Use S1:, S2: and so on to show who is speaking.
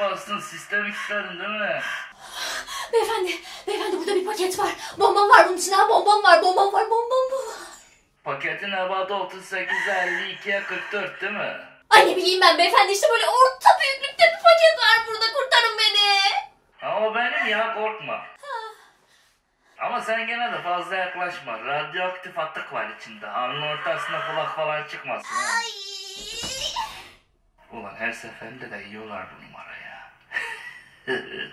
S1: bastın sistem istedin değil mi?
S2: Beyefendi, beyefendi burada bir paket var. Bombam var bunun içinde. ha, Bombam var, bombam var, bombam bu.
S1: Paketin ebadı 38'e 52'ye 44 değil mi?
S2: Ay ne bileyim ben beyefendi işte böyle orta büyüklükte bir paket var burada. Kurtarın beni.
S1: Ama benim ya korkma. Ama sen gene de fazla yaklaşma. Radyoaktif atık var içinde. Alnın ortasına kulak falan çıkmasın. ha.
S2: Ay.
S1: Her seferinde de yiyorlar bu numarayı.